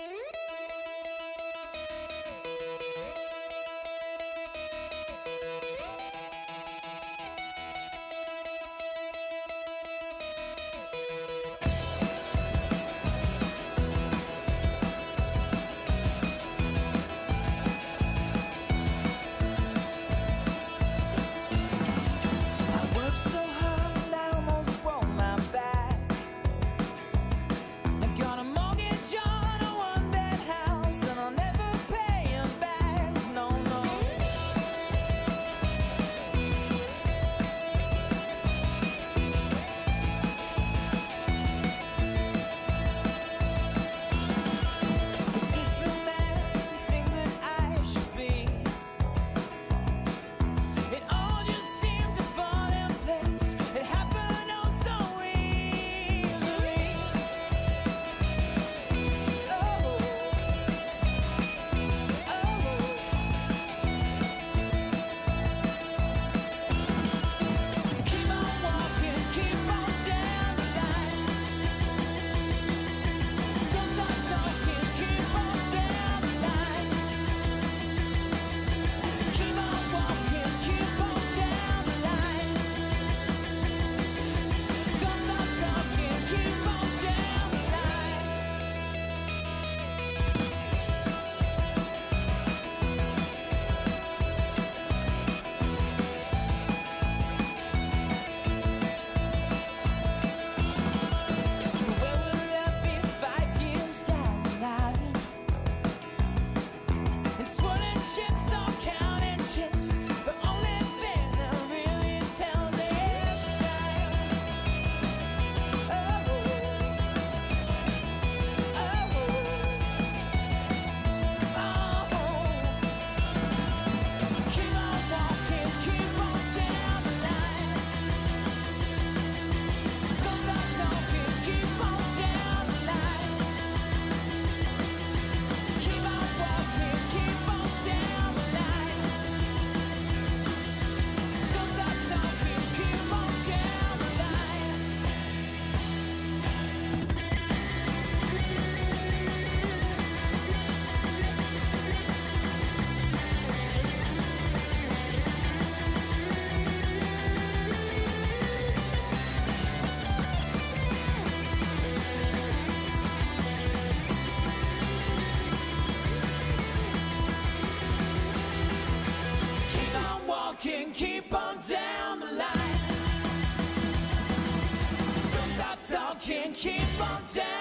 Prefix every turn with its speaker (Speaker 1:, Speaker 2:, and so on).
Speaker 1: Mm-hmm. Talking, keep on down the line. Don't stop talking, keep on down.